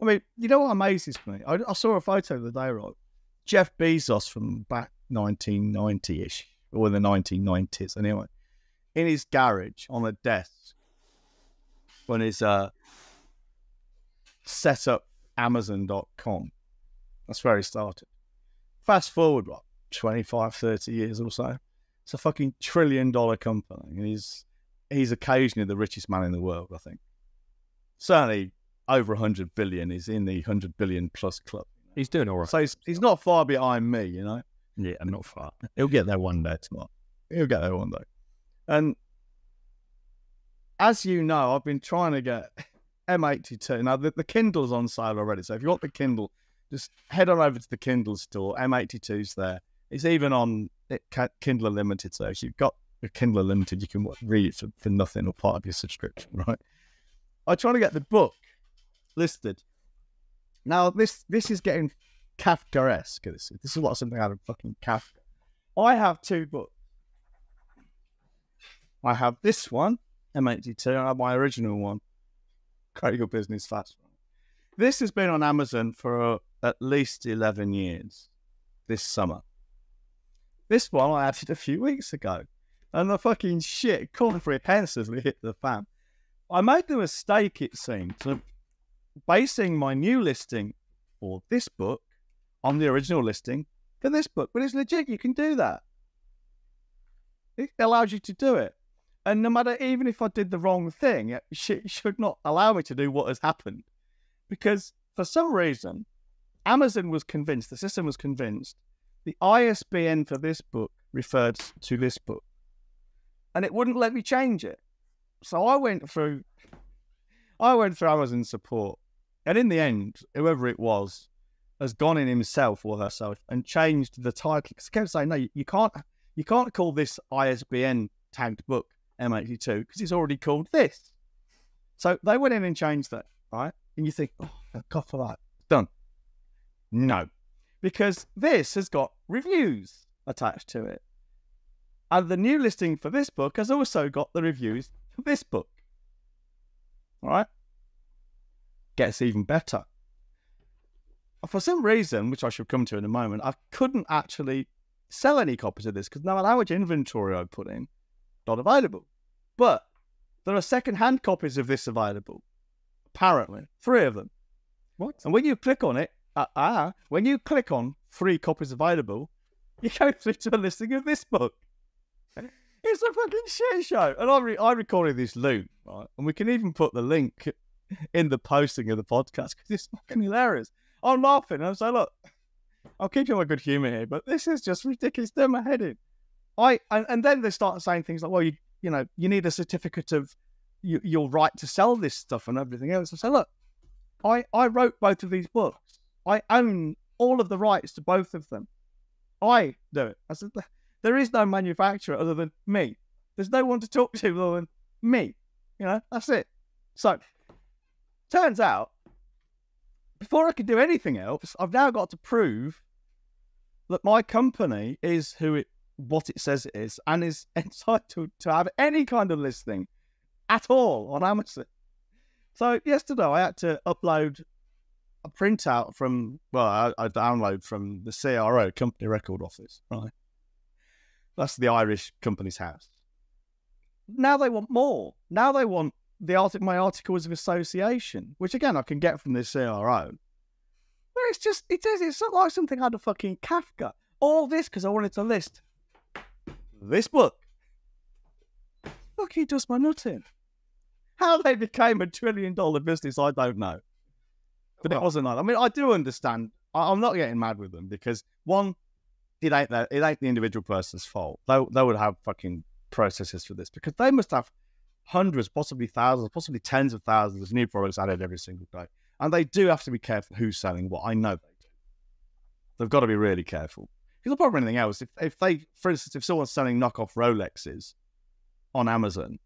I mean, you know what amazes me? I, I saw a photo the day, right? Jeff Bezos from back 1990 ish, or in the 1990s anyway, in his garage on a desk when he's uh, set up Amazon.com. That's where he started. Fast forward, what, 25, 30 years or so? It's a fucking trillion dollar company. And he's, he's occasionally the richest man in the world, I think. Certainly over 100 billion is in the 100 billion plus club. He's doing all right. So he's, he's not far behind me, you know? Yeah, I'm not far. He'll get there one day tomorrow. He'll get there one day. And as you know, I've been trying to get M82. Now, the, the Kindle's on sale already. So if you want the Kindle, just head on over to the Kindle store. M82's there. It's even on it, Kindle Unlimited. So if you've got a Kindle Unlimited, you can read it for, for nothing or part of your subscription, right? I'm trying to get the book listed. Now, this this is getting Kafkaesque. This, this is what something out of fucking Kafka. I have two books. I have this one, M82, I have my original one, Critical Business Fast. This has been on Amazon for uh, at least 11 years this summer. This one I added a few weeks ago, and the fucking shit comprehensively hit the fan. I made the mistake, it seems, of basing my new listing for this book on the original listing for this book. But it's legit, you can do that. It allows you to do it. And no matter, even if I did the wrong thing, it should not allow me to do what has happened. Because for some reason, Amazon was convinced, the system was convinced, the ISBN for this book referred to this book. And it wouldn't let me change it. So I went through I went through Amazon support. And in the end, whoever it was has gone in himself or herself and changed the title. Because I kept saying, no, you can't you can't call this ISBN tagged book M82 because it's already called this. So they went in and changed that, right? And you think, oh, God for that. Done. No, because this has got reviews attached to it. And the new listing for this book has also got the reviews for this book. All right? Gets even better. For some reason, which I shall come to in a moment, I couldn't actually sell any copies of this because no matter how much inventory I put in, not available. But there are second-hand copies of this available. Apparently, three of them. What? And when you click on it, uh, ah, when you click on three copies available, you go through to a listing of this book. It's a fucking shit show. And I, re- I recorded this loop, right? And we can even put the link in the posting of the podcast because it's fucking hilarious. I'm laughing. I'm saying, look, I'll keep you my good humor here, but this is just ridiculous. Doing my head in. I and, and then they start saying things like, well, you you know, you need a certificate of you, your right to sell this stuff and everything else. I say, look, I I wrote both of these books. I own all of the rights to both of them. I do it. I said, there is no manufacturer other than me. There's no one to talk to other than me. You know, that's it. So, turns out, before I could do anything else, I've now got to prove that my company is who it, what it says it is, and is entitled to have any kind of listing at all on Amazon. So yesterday I had to upload a printout from well, I, I download from the CRO company record office, right? That's the Irish company's house. Now they want more. Now they want the art- my articles of association, which again I can get from the CRO. But it's just it is it's not like something out of fucking Kafka. All this because I wanted to list this book. Look, he does my nutting. How they became a trillion dollar business, I don't know. But it wasn't like I mean, I do understand. I, I'm not getting mad with them because one, it ain't that it ain't the individual person's fault. They they would have fucking processes for this because they must have hundreds, possibly thousands, possibly tens of thousands of new products added every single day, and they do have to be careful who's selling what. I know they do. They've got to be really careful because apart from anything else, if if they, for instance, if someone's selling knockoff Rolexes on Amazon,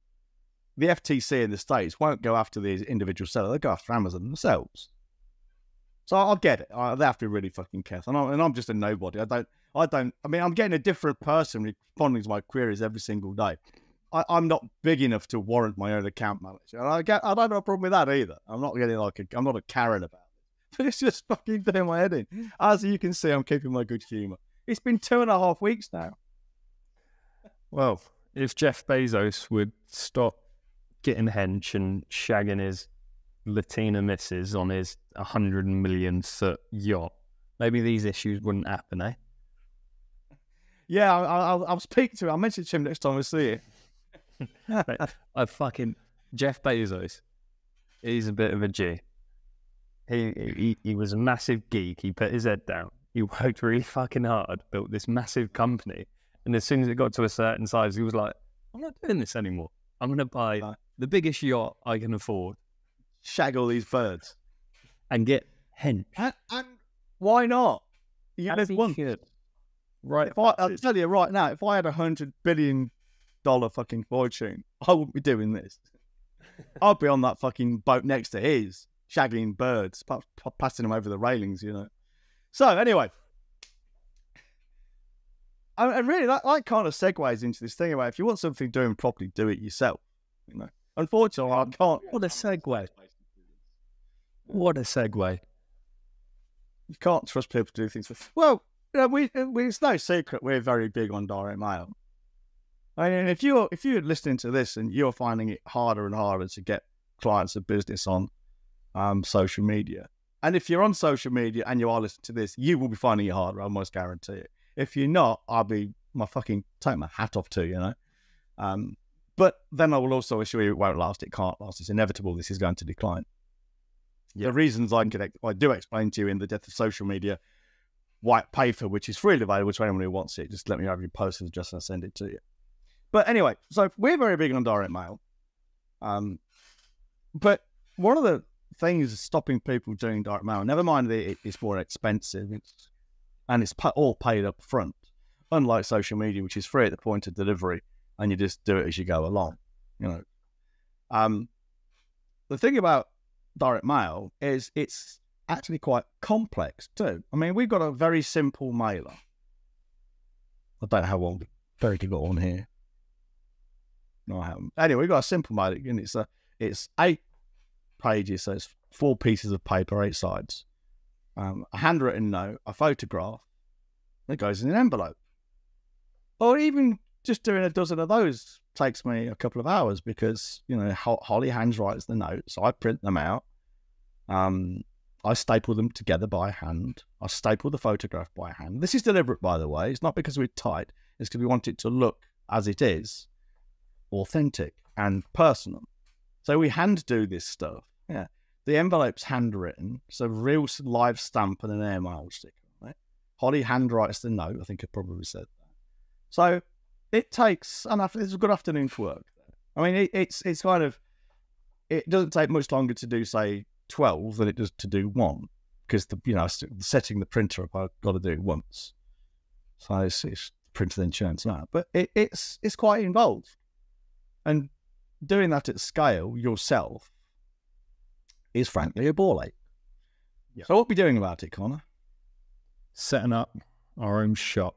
the FTC in the states won't go after the individual seller; they go after Amazon themselves. So I'll get it. I, they have to be really fucking careful. And I'm, and I'm just a nobody. I don't I don't. I mean, I'm getting a different person responding to my queries every single day. I, am not big enough to warrant my own account manager, and I get. I don't have a problem with that either. I'm not getting like. A, I'm not a Karen about it. It's just fucking doing my head in. As you can see, I'm keeping my good humour. It's been two and a half weeks now. Well, if Jeff Bezos would stop getting hench and shagging his Latina misses on his 100 million foot yacht, maybe these issues wouldn't happen, eh? Yeah, I, I'll, I'll speak to him. I'll mention to him next time I see it. I fucking Jeff Bezos. He's a bit of a G. He, he he was a massive geek. He put his head down. He worked really fucking hard, built this massive company, and as soon as it got to a certain size, he was like, "I'm not doing this anymore. I'm going to buy the biggest yacht I can afford Shag all these birds. and get hench." And, and why not? Live he once. should. Right. If I, I'll tell you right now, if I had a hundred billion dollar fucking fortune, I wouldn't be doing this. I'd be on that fucking boat next to his, shagging birds, pa- pa- passing them over the railings, you know. So anyway, and and really that, that kind of segues into this thing about if you want something doing properly, do it yourself. You know, unfortunately, I can't. What a segue. What a segue. You can't trust people to do things. Well, you know, we, we it's no secret we're very big on direct mail. I mean, if you're if you're listening to this and you're finding it harder and harder to get clients of business on um, social media, and if you're on social media and you are listening to this, you will be finding it harder. I almost guarantee it. If you're not, I'll be my fucking take my hat off to you, you know. Um, but then I will also assure you it won't last. It can't last. It's inevitable. This is going to decline. The reasons I can I do explain to you in the death of social media white paper, which is freely available to anyone who wants it. Just let me have your posters just and I'll send it to you. But anyway, so we're very big on direct mail. Um, but one of the things stopping people doing direct mail, never mind that it, it's more expensive, it's and it's all paid up front, unlike social media, which is free at the point of delivery, and you just do it as you go along. You know, um, the thing about direct mail is it's actually quite complex too. I mean, we've got a very simple mailer. I don't know how long Derek got on here. No, I haven't. Anyway, we've got a simple mailer, and it's a it's eight pages, so it's four pieces of paper, eight sides, um, a handwritten note, a photograph that goes in an envelope. Or even just doing a dozen of those takes me a couple of hours because you know Holly hands writes the notes, I print them out. Um, I staple them together by hand. I staple the photograph by hand. This is deliberate, by the way. It's not because we're tight. It's because we want it to look as it is, authentic and personal. So we hand do this stuff. Yeah. The envelope's handwritten, so real live stamp and an airmail sticker. Right? Holly handwrites the note. I think I probably said that. So it takes an after. It's a good afternoon's work. I mean, it, it's it's kind of. It doesn't take much longer to do, say, twelve than it does to do one, because the you know setting the printer up, I've got to do it once. So it's, it's printer then churns out, but it, it's it's quite involved, and doing that at scale yourself is frankly a ball ache. Yeah. So what are we doing about it, Connor? Setting up our own shop.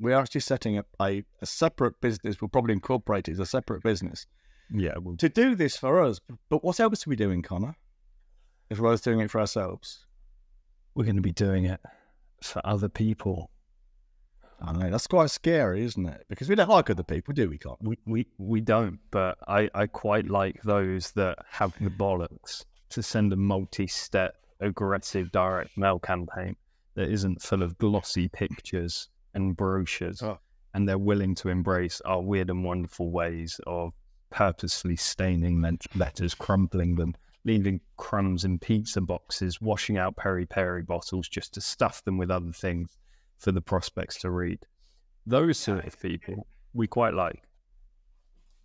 We're actually setting up a, a separate business. We'll probably incorporate it as a separate business Yeah, well, to do this for us. But what else are we doing, Connor? As well as doing it for ourselves. we're going to be doing it for other people. I know that's quite scary, isn't it? Because we don't like other people, do we, Connor? We we, we don't, but I, I quite like those that have the bollocks to send a multi-step aggressive direct mail campaign that isn't full of glossy pictures and brochures, Oh. and they're willing to embrace our weird and wonderful ways of purposely staining letters, crumpling them, leaving crumbs in pizza boxes, washing out peri peri bottles just to stuff them with other things for the prospects to read. Those sort of people we quite like.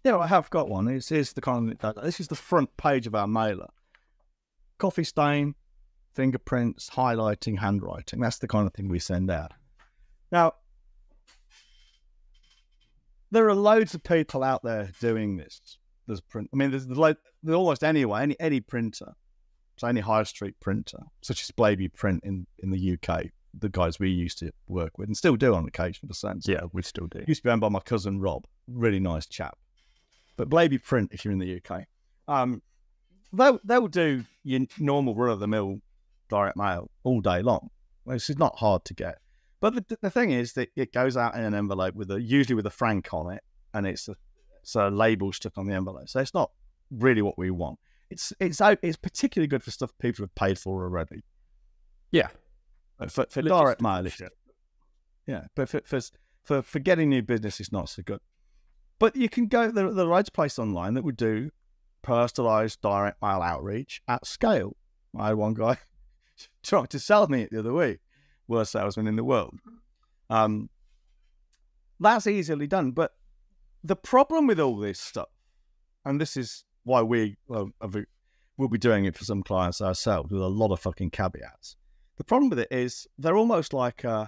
Yeah, well, I have got one. It's, it's the kind of this is the front page of our mailer. Coffee stain, fingerprints, highlighting, handwriting. That's the kind of thing we send out. Now, there are loads of people out there doing this. There's print. I mean, there's, lo- there's almost anyway any any printer, so any high street printer, such as Blaby Print in in the UK, the guys we used to work with and still do on occasion for sense. Yeah, we still do. Used to be owned by my cousin Rob, really nice chap. But Blaby Print, if you're in the UK, um, they'll they'll do your normal run of the mill direct mail all day long. This is not hard to get. But the, the thing is that it goes out in an envelope with a usually with a frank on it, and it's a, it's a label stuck on the envelope. So it's not really what we want. It's it's it's particularly good for stuff people have paid for already. Yeah. But For, for direct Logistical mail, it's yeah, but for, for for for getting new business, it's not so good. But you can go there. Are loads of places online that would do personalised direct mail outreach at scale. I had one guy trying to sell me it the other week, worst salesman in the world. Um, that's easily done, but the problem with all this stuff, and this is why we well, we'll be doing it for some clients ourselves with a lot of fucking caveats. The problem with it is they're almost like uh,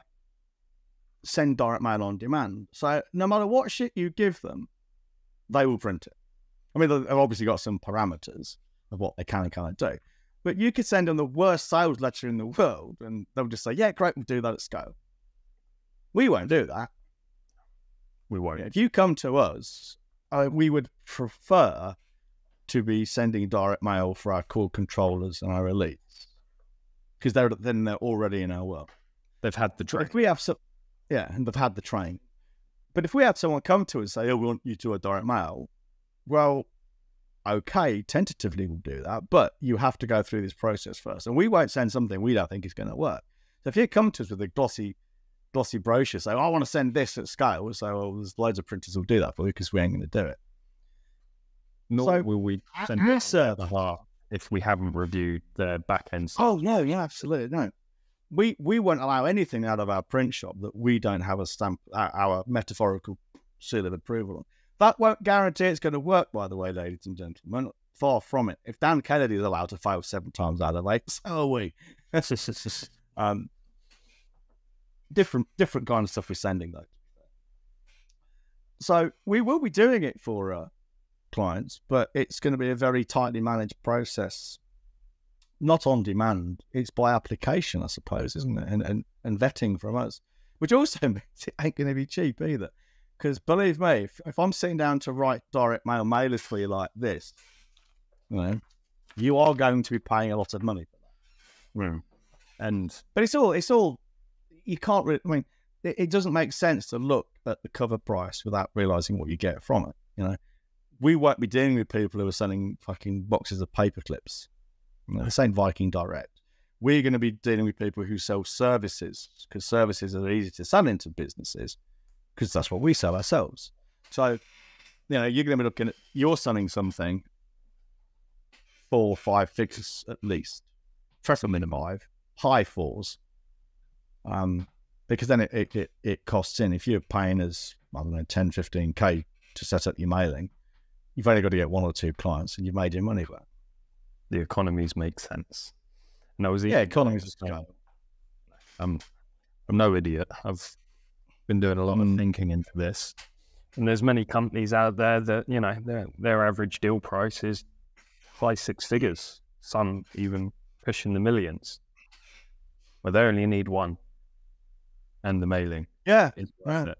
send direct mail on demand. So no matter what shit you give them, they will print it. I mean, they've obviously got some parameters of what they can and can't do. But you could send them the worst sales letter in the world and they'll just say, yeah, great, we'll do that at scale. We won't do that. We won't. If you come to us, uh, we would prefer to be sending direct mail for our core controllers and our elites because they're then they're already in our world. They've had the trick. if we have some, yeah, and they've had the train. But if we had someone come to us and say, "Oh, we want you to do a direct mail," well, okay, tentatively we'll do that, but you have to go through this process first, and we won't send something we don't think is going to work. So if you come to us with a glossy, glossy brochure, say, oh, "I want to send this at scale," we'll say, "Well, there's loads of printers who'll do that for you because we ain't going to do it." Nor So- will we A- send our it server- half if we haven't reviewed the back end. Oh no, yeah, absolutely no. We we won't allow anything out of our print shop that we don't have a stamp, our, our metaphorical seal of approval on. That won't guarantee it's going to work. By the way, ladies and gentlemen, far from it. If Dan Kennedy is allowed to fail seven times out of eight, so are we. um, different different kind of stuff we're sending though. So we will be doing it for uh, clients, but it's going to be a very tightly managed process not on demand. It's by application, I suppose, isn't it? And and, and vetting from us, which also means it ain't going to be cheap either. Because believe me, if, if I'm sitting down to write direct mail mailers for you like this, you know, you are going to be paying a lot of money for that. Mm. And But it's all it's all you can't. Re- I mean, it, it doesn't make sense to look at the cover price without realizing what you get from it. You know, we won't be dealing with people who are selling fucking boxes of paper clips. You know, this ain't Viking Direct. We're going to be dealing with people who sell services because services are easy to sell into businesses because that's what we sell ourselves. So, you know, you're going to be looking at you're selling something four or five figures at least, preferably minimum five, high fours, um, because then it, it, it, it costs in. If you're paying us, I don't know, 10, 15K to set up your mailing, you've only got to get one or two clients and you've made your money back. the economies make sense. And I was Yeah, economies of scale. I'm, I'm no idiot. I've been doing a lot of Mm. thinking into this. And there's many companies out there that, you know, their, their average deal price is high six figures, some even pushing the millions, where they only need one and the mailing Yeah. is worth Yeah. it.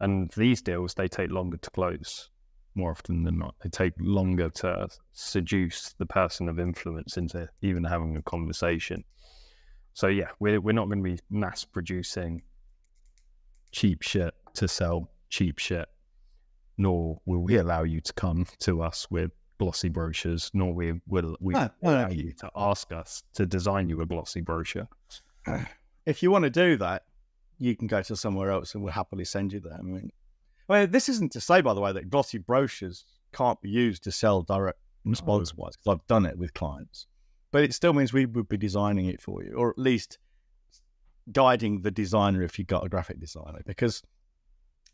And these deals, they take longer to close more often than not. They take longer to seduce the person of influence into even having a conversation. So yeah, we're we're not going to be mass producing cheap shit to sell cheap shit, nor will we allow you to come to us with glossy brochures, nor we will we No, no, no. allow you to ask us to design you a glossy brochure. If you want to do that, you can go to somewhere else and we'll happily send you there. I mean, I mean, this isn't to say, by the way, that glossy brochures can't be used to sell direct response wise, because I've done it with clients. But it still means we would be designing it for you, or at least guiding the designer if you've got a graphic designer. Because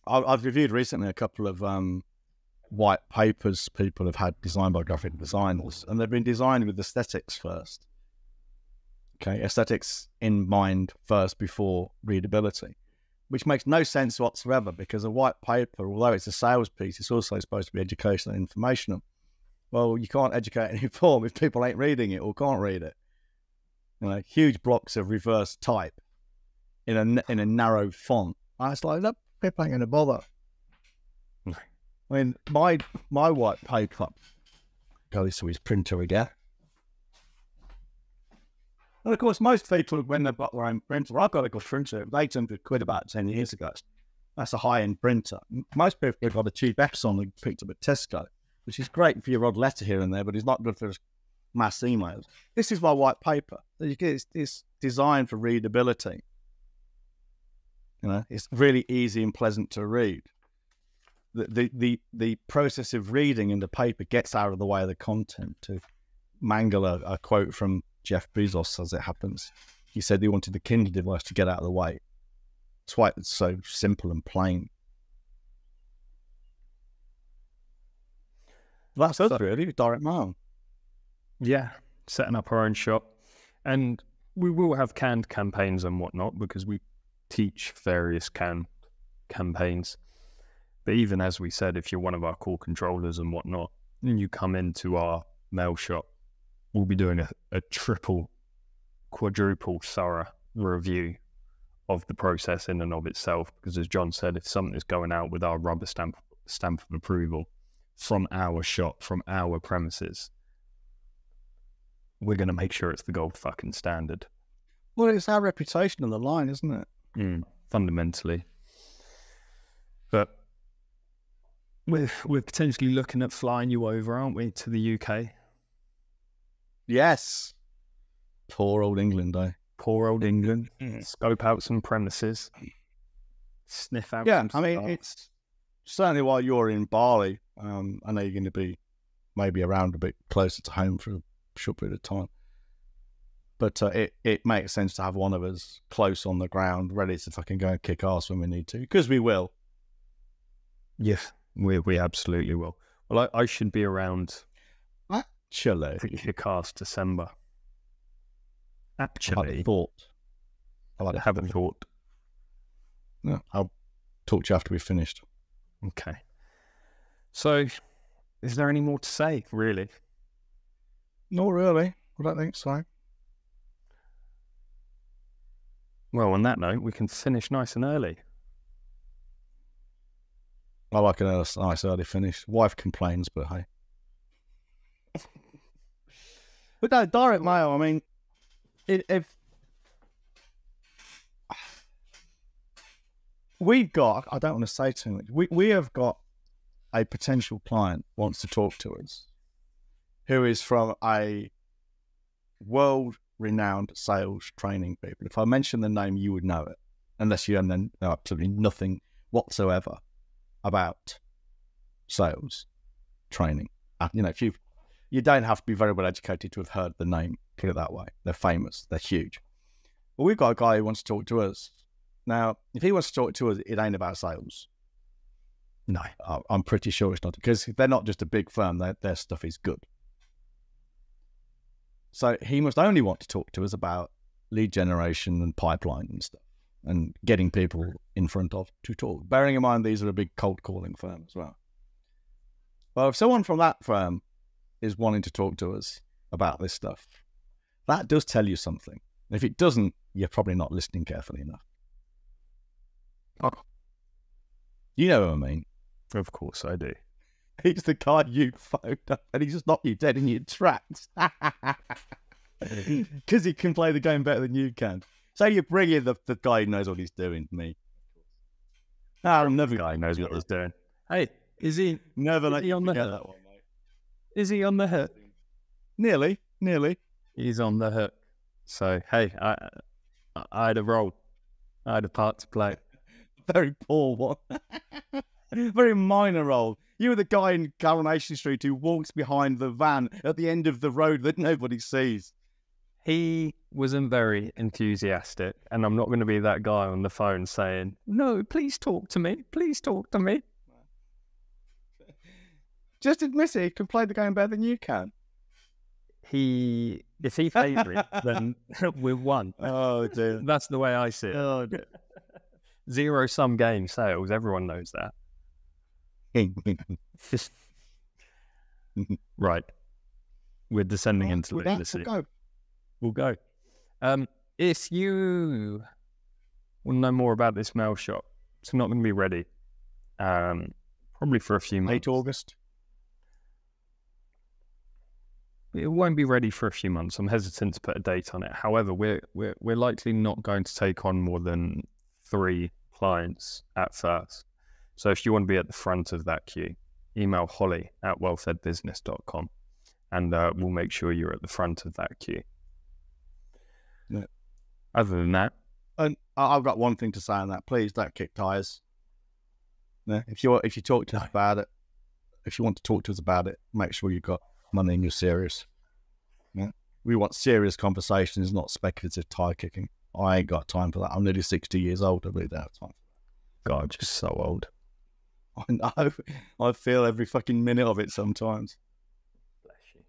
I- I've reviewed recently a couple of um, white papers people have had designed by graphic designers, and they've been designed with aesthetics first. Okay, aesthetics in mind first before readability, which makes no sense whatsoever because a white paper, although it's a sales piece, it's also supposed to be educational and informational. Well, you can't educate and inform if people ain't reading it or can't read it. You know, huge blocks of reverse type in a in a narrow font. I was like, look, people ain't going to bother. No. I mean, my my white paper goes to his printer again. And of course, most people, when they've got their own printer, I've got a good printer, 800 quid about 10 years ago. That's a high end printer. Most people have got a cheap Epson they picked up at Tesco, which is great for your odd letter here and there, but it's not good for mass emails. This is my white paper. It's, it's designed for readability. You know, it's really easy and pleasant to read. The, the, the, the process of reading in the paper gets out of the way of the content. To mangle a, a quote from Jeff Bezos, as it happens, he said he wanted the Kindle device to get out of the way. That's why it's so simple and plain. That's us, really, direct mail. Yeah, setting up our own shop. And we will have canned campaigns and whatnot because we teach various can campaigns. But even as we said, if you're one of our core controllers and whatnot, and you come into our mail shop, we'll be doing a, a triple, quadruple thorough review of the process in and of itself. Because as John said, if something is going out with our rubber stamp stamp of approval from our shop, from our premises, we're going to make sure it's the gold fucking standard. Well, it's our reputation on the line, isn't it? Mm, fundamentally. But we're, we're potentially looking at flying you over, aren't we, to the UK? Yes. Poor old England, eh? Poor old England. Mm. Scope out some premises. Sniff out. Yeah, I mean, stuff. it's certainly while you're in Bali. Um, I know you're going to be maybe around a bit closer to home for a short period of time. But uh, it, it makes sense to have one of us close on the ground, ready to fucking go and kick ass when we need to, because we will. Yes, we we absolutely will. Well, I, I should be around Chile. the cast December. I Actually, a thought. I I haven't thought. No, I'll talk to you after we've finished. Okay. So, is there any more to say, really? Not really. I don't think so. Well, on that note, we can finish nice and early. I like a nice nice early finish. Wife complains, but hey. but no, direct mail. I mean, it, if we've got, I don't want to say too much. We we have got a potential client wants to talk to us, who is from a world-renowned sales training people. If I mention the name, you would know it, unless you know absolutely nothing whatsoever about sales training. Uh, You know, if you you don't have to be very well educated to have heard the name. Put it that way. They're famous. They're huge. But we've got a guy who wants to talk to us. Now, if he wants to talk to us, it ain't about sales. No. I'm pretty sure it's not because they're not just a big firm. Their stuff is good. So he must only want to talk to us about lead generation and pipeline and stuff, and getting people in front of to talk. Bearing in mind these are a big cold calling firm as well. Well, if someone from that firm is wanting to talk to us about this stuff, that does tell you something. If it doesn't, you're probably not listening carefully enough. Oh. You know what I mean? Of course I do. He's the guy you phoned up and he just knocked you dead in your tracks. Because he can play the game better than you can. So you bring in the, the guy who knows what he's doing, me. Ah, I'm never Guy knows what he's doing. Hey, is he Never Is let he on the hook? that one, mate. is he on the hook? Nearly, nearly. He's on the hook. So hey, I I- I had a role. I had a part to play. Very poor one. Very minor role. You were the guy in Coronation Street who walks behind the van at the end of the road that nobody sees. He wasn't very enthusiastic, and I'm not going to be that guy on the phone saying, "No, please talk to me. Please talk to me." Just admit it, he can play the game better than you can. He, if he favourite, then we've won. Oh dear. That's the way I see it. Oh. Zero sum game sales. Everyone knows that. right. We're descending into literacy. we'll go. We'll go. Um, if you want to know more about this mail shop, it's not going to be ready. Um, probably for a few months. Late August. it won't be ready for a few months. I'm hesitant to put a date on it. However, we're we're we're likely not going to take on more than three clients at first. So if you want to be at the front of that queue, email Holly at wellfedbusiness.com and uh, we'll make sure you're at the front of that queue. Yeah. Other than that, And I've got one thing to say on that. Please don't kick tires. Yeah, if you if you talk to us about it, if you want to talk to us about it, make sure you've got money and you're serious. Yeah, we want serious conversations, not speculative tire kicking. I ain't got time for that. I'm nearly sixty years old. I really don't have time. for that. God, just so old. I know. I feel every fucking minute of it sometimes. Bless you.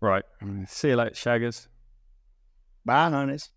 Right. See you later, Shaggers. Bye, honeys.